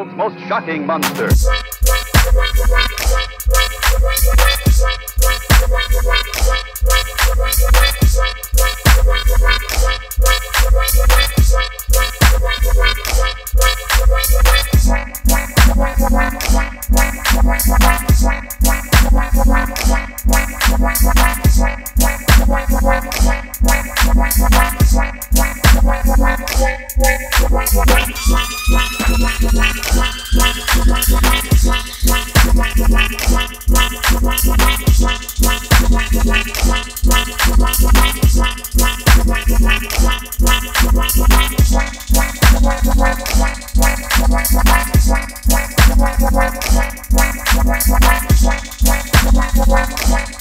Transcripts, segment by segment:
world's most shocking monster.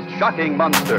most shocking monster.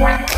Bye.